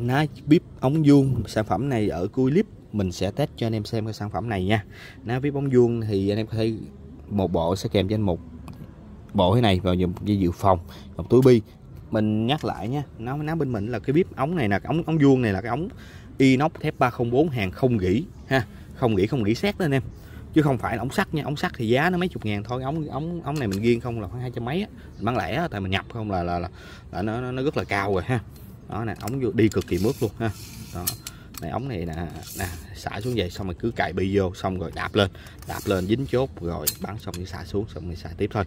ná bếp ống vuông. Sản phẩm này ở cuối clip mình sẽ test cho anh em xem cái sản phẩm này nha. Ná bíp ống vuông thì anh em có thể một bộ sẽ kèm cho anh một bộ thế này vào dùng dây dự phòng một túi bi. Mình nhắc lại nha nó ná bên mình là cái bếp ống này là cái ống ống vuông này là cái ống inox thép 304 hàng không gỉ ha không gỉ không gỉ xét đó anh em. Chứ không phải là ống sắt nha ống sắt thì giá nó mấy chục ngàn thôi ống ống ống này mình riêng không là khoảng hai trăm mấy á. Bán lẻ tại mình nhập không là là, là, là nó, nó rất là cao rồi ha đó nè ống vô, đi cực kỳ mướt luôn, ha đó, này, ống này nè nè, xả xuống vậy, xong rồi cứ cài bi vô, xong rồi đạp lên đạp lên, dính chốt, rồi bắn, xong rồi xả xuống, xong rồi xả tiếp thôi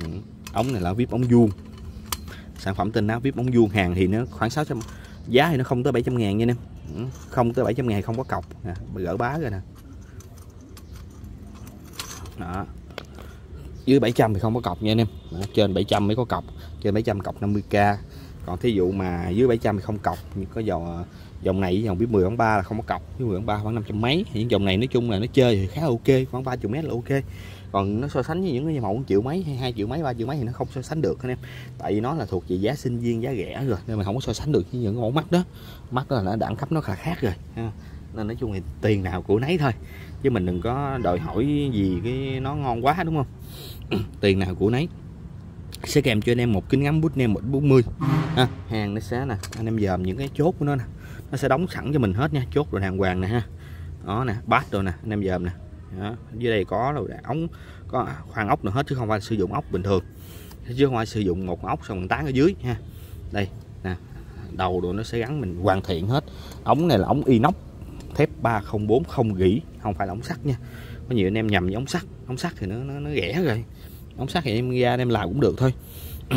ừ. ống này là vip ống vuông sản phẩm tên áo vip ống vuông, hàng thì nó khoảng 600 giá thì nó không tới 700 ngàn nha em ừ. không tới 700 ngàn không có cọc, nè, gỡ bá rồi nè đó, dưới 700 thì không có cọc nha anh em đó. trên 700 mới có cọc, trên 700 cọc 50k còn thí dụ mà dưới 700 thì không cọc nhưng có dòng ờ, dòng này với dòng biết 10 khoảng 3 là không có cọc với 10 khoảng 3 khoảng 500 mấy. Những dòng này nói chung là nó chơi thì khá ok, khoảng 30 mét là ok. Còn nó so sánh với những cái mẫu triệu mấy hay hai triệu mấy, ba triệu mấy thì nó không so sánh được anh em. Tại vì nó là thuộc về giá sinh viên, giá rẻ rồi, nên mình không có so sánh được với những mẫu mắt đó. Mắt đó là nó đẳng cấp nó khá khác rồi, ha. nên nói chung thì tiền nào của nấy thôi. Chứ mình đừng có đòi hỏi gì cái nó ngon quá, đúng không? Tiền nào của nấy sẽ kèm cho anh em một kính ngắm bút nem 140 ha hàng nó sẽ nè anh em dòm những cái chốt của nó nè. Nó sẽ đóng sẵn cho mình hết nha chốt rồi đàng hoàng nè ha. Đó nè bát rồi nè anh em dòm nè. Đó. dưới đây có rồi ống có khoan ốc nữa hết chứ không phải sử dụng ốc bình thường. Chứ không phải sử dụng một ốc xong mình tán ở dưới ha. Đây nè đầu rồi nó sẽ gắn mình hoàn thiện hết. Ống này là ống inox thép 304 không gỉ không phải là ống sắt nha. Có nhiều anh em nhầm với ống sắt ống sắt thì nó nó, nó rẻ rồi ống sắt thì em ra em làm cũng được thôi.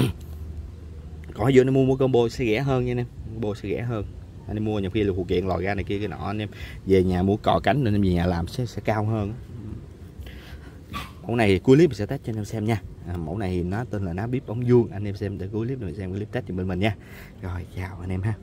Còn giữa em mua mua combo sẽ rẻ hơn nha anh em. Combo sẽ rẻ hơn. Anh em mua nhiều khi là phụ kiện lòi ra này kia cái nọ anh em về nhà mua cò cánh nên em về nhà làm sẽ sẽ cao hơn. Mẫu này cuối clip mình sẽ test cho anh em xem nha. À, mẫu này nó tên là ná bếp bóng vuông. Anh em xem để cuối clip mình xem clip test cho bên mình nha. Rồi chào anh em ha.